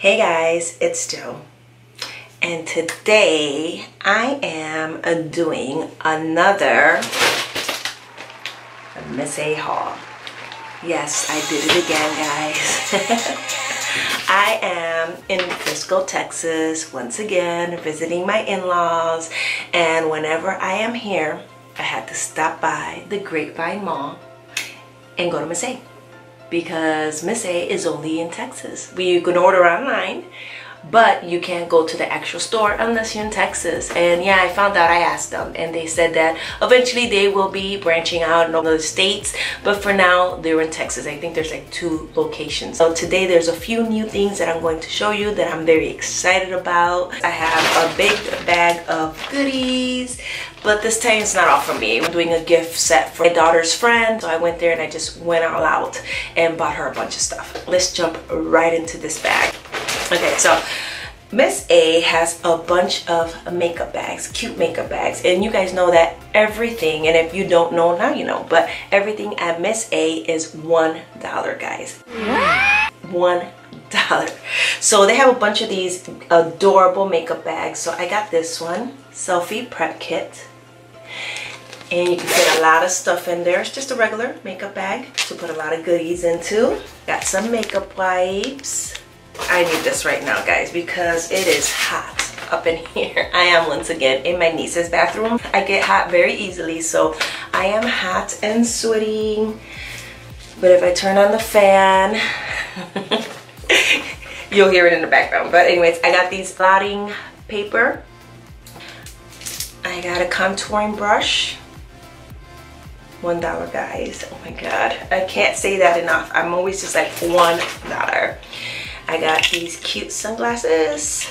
Hey guys, it's Jo. And today I am doing another Miss A haul. Yes, I did it again, guys. I am in Frisco, Texas, once again visiting my in-laws. And whenever I am here, I had to stop by the Grapevine Mall and go to Miss A because Miss A is only in Texas. You can order online, but you can't go to the actual store unless you're in Texas. And yeah, I found out, I asked them, and they said that eventually they will be branching out in other states, but for now, they're in Texas. I think there's like two locations. So today there's a few new things that I'm going to show you that I'm very excited about. I have a big bag of goodies, but this time it's not all for me. I'm doing a gift set for my daughter's friend. So I went there and I just went all out and bought her a bunch of stuff. Let's jump right into this bag. Okay, so Miss A has a bunch of makeup bags, cute makeup bags. And you guys know that everything, and if you don't know, now you know, but everything at Miss A is $1, guys. One dollar. So they have a bunch of these adorable makeup bags. So I got this one, Selfie Prep Kit. And you can fit a lot of stuff in there. It's just a regular makeup bag to put a lot of goodies into. Got some makeup wipes I need this right now, guys, because it is hot up in here. I am once again in my niece's bathroom. I get hot very easily, so I am hot and sweating. But if I turn on the fan, you'll hear it in the background. But anyways, I got these blotting paper. I got a contouring brush. One dollar, guys. Oh my God, I can't say that enough. I'm always just like one dollar. I got these cute sunglasses.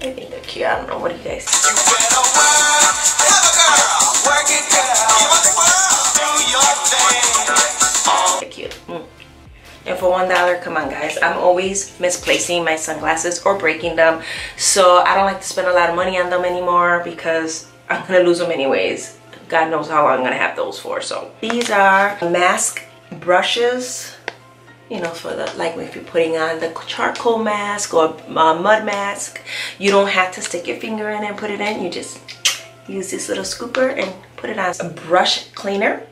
I think they're cute. I don't know. What do you guys think? They're cute. Mm. And for one dollar, come on guys, I'm always misplacing my sunglasses or breaking them. So I don't like to spend a lot of money on them anymore because I'm gonna lose them anyways. God knows how long I'm gonna have those for. So these are mask brushes you know for the like if you're putting on the charcoal mask or mud mask you don't have to stick your finger in and put it in you just use this little scooper and put it on a brush cleaner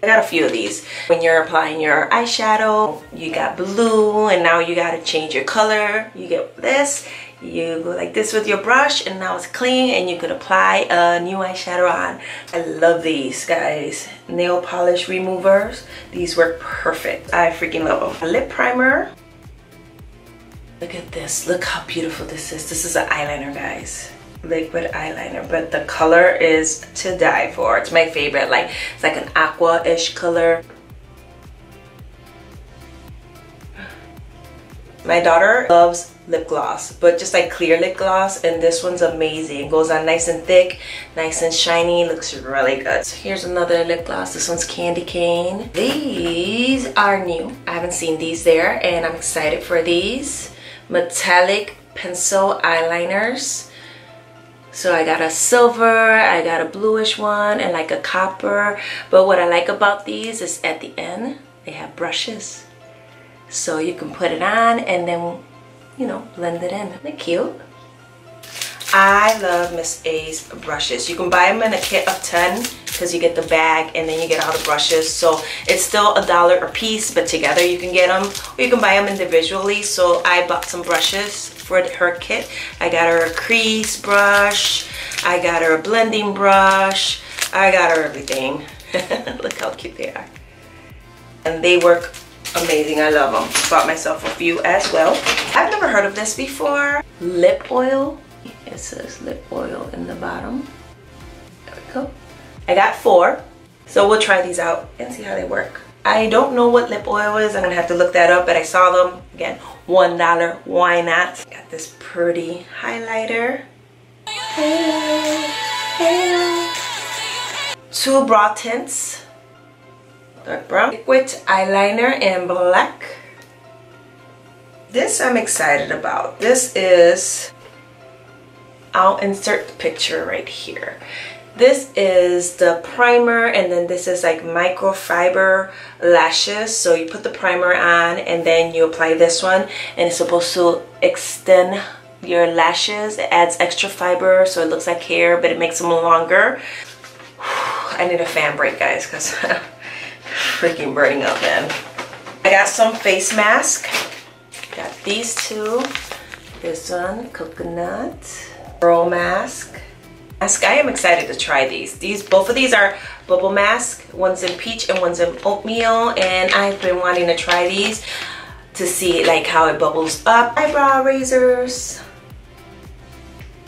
I got a few of these. When you're applying your eyeshadow, you got blue and now you got to change your color. You get this you go like this with your brush and now it's clean and you could apply a new eyeshadow on. I love these guys. Nail polish removers. These work perfect. I freaking love them lip primer. Look at this. Look how beautiful this is. This is an eyeliner guys. Liquid eyeliner. But the color is to die for. It's my favorite. Like it's like an aqua-ish color my daughter loves lip gloss but just like clear lip gloss and this one's amazing. It goes on nice and thick nice and shiny looks really good. So here's another lip gloss. This one's candy cane. These are new. I haven't seen these there and i'm excited for these. Metallic pencil eyeliners. So I got a silver, I got a bluish one, and like a copper. But what I like about these is at the end, they have brushes. So you can put it on and then you know, blend it in. It cute? I love Miss A's brushes. You can buy them in a kit of 10 because you get the bag and then you get all the brushes. So it's still a dollar a piece, but together you can get them. Or you can buy them individually. So I bought some brushes for her kit. I got her a crease brush. I got her a blending brush. I got her everything. Look how cute they are. And they work amazing i love them bought myself a few as well. I've never heard of this before. Lip oil. It says lip oil in the bottom. There we go. I got four so we'll try these out and see how they work. I don't know what lip oil is. I'm gonna have to look that up but i saw them. Again one dollar why not? Got this pretty highlighter. Two brow tints dark brown. Liquid eyeliner in black. This I'm excited about. This is, I'll insert the picture right here. This is the primer and then this is like microfiber lashes. So you put the primer on and then you apply this one and it's supposed to extend your lashes. It adds extra fiber so it looks like hair but it makes them longer. I need a fan break guys because freaking burning up man. I got some face mask. Got these two. This one, coconut. Pearl mask mask. I am excited to try these. These Both of these are bubble mask. One's in peach and one's in oatmeal. And I've been wanting to try these to see like how it bubbles up. Eyebrow razors.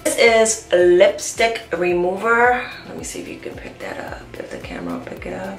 This is lipstick remover. Let me see if you can pick that up. If the camera will pick it up.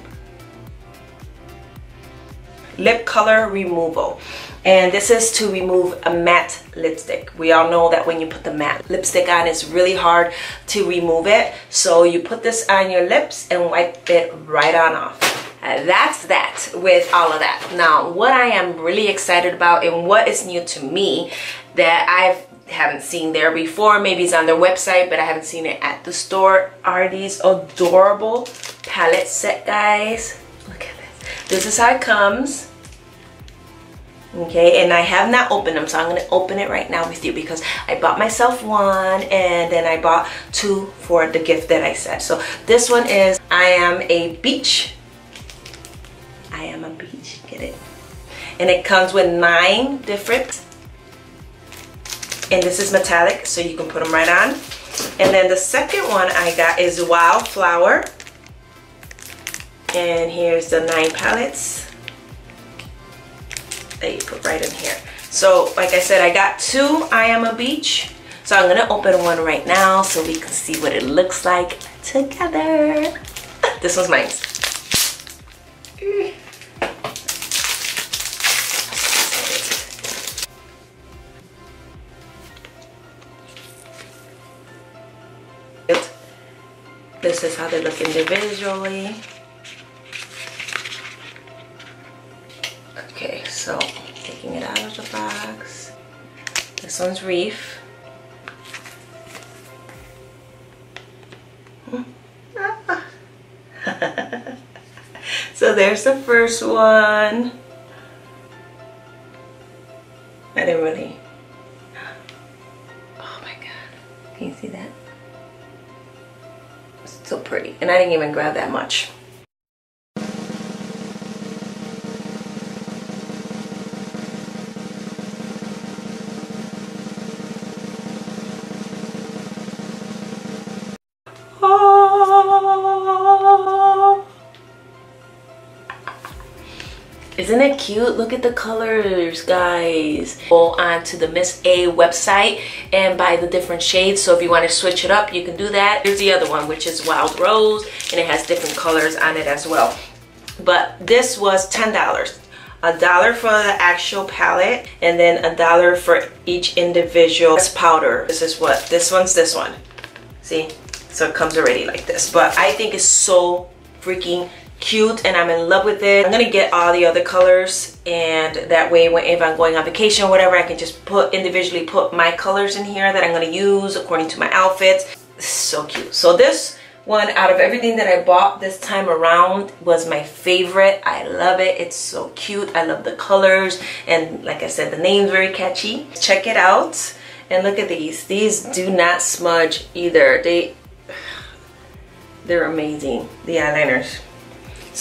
Lip color removal. And this is to remove a matte lipstick. We all know that when you put the matte lipstick on it's really hard to remove it. So you put this on your lips and wipe it right on off. Uh, that's that with all of that. Now what I am really excited about and what is new to me that I've haven't seen there before maybe it's on their website but I haven't seen it at the store are these adorable palette set guys this is how it comes. Okay and I have not opened them so I'm gonna open it right now with you because I bought myself one and then I bought two for the gift that I said. So this one is I am a beach. I am a beach get it? And it comes with nine different and this is metallic so you can put them right on. And then the second one I got is wildflower and here's the nine palettes that you put right in here. So like I said, I got two I Am a Beach. So I'm gonna open one right now so we can see what it looks like together. This one's mine. This is how they look individually. Box. This one's Reef. so there's the first one. I didn't really. Oh my god. Can you see that? It's so pretty. And I didn't even grab that much. Isn't it cute? Look at the colors, guys. Go on to the Miss A website and buy the different shades. So if you want to switch it up, you can do that. Here's the other one, which is Wild Rose, and it has different colors on it as well. But this was $10 a dollar for the actual palette and then a dollar for each individual powder this is what this one's this one see so it comes already like this but i think it's so freaking cute and I'm in love with it. I'm gonna get all the other colors and that way when if I'm going on vacation or whatever I can just put individually put my colors in here that I'm gonna use according to my outfits. So cute. So this one out of everything that I bought this time around was my favorite. I love it. It's so cute. I love the colors and like I said the name's very catchy. Check it out and look at these. These do not smudge either. They they're amazing. The eyeliners.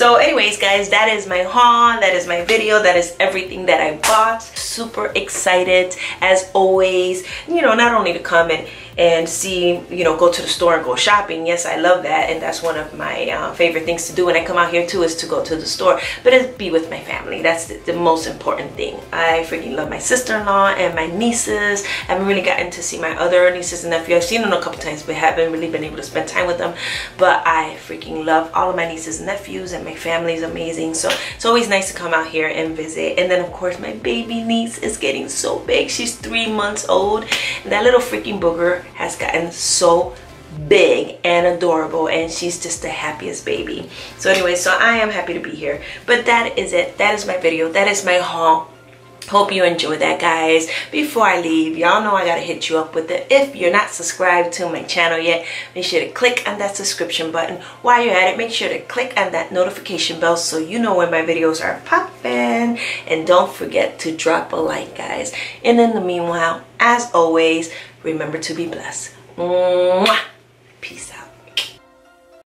So anyways guys, that is my haul, that is my video, that is everything that I bought. Super excited as always, you know, not only to come and and see, you know, go to the store and go shopping. Yes, I love that. And that's one of my uh, favorite things to do when I come out here too is to go to the store. But it be with my family. That's the, the most important thing. I freaking love my sister-in-law and my nieces. I haven't really gotten to see my other nieces and nephews. I've seen them a couple times, but haven't really been able to spend time with them. But I freaking love all of my nieces and nephews and my family is amazing. So it's always nice to come out here and visit. And then of course my baby niece is getting so big. She's three months old. And that little freaking booger has gotten so big and adorable and she's just the happiest baby so anyway so i am happy to be here but that is it that is my video that is my haul Hope you enjoy that, guys. Before I leave, y'all know I gotta hit you up with it. If you're not subscribed to my channel yet, make sure to click on that subscription button. While you're at it, make sure to click on that notification bell so you know when my videos are popping. And don't forget to drop a like, guys. And in the meanwhile, as always, Remember to be blessed. Mwah! Peace out.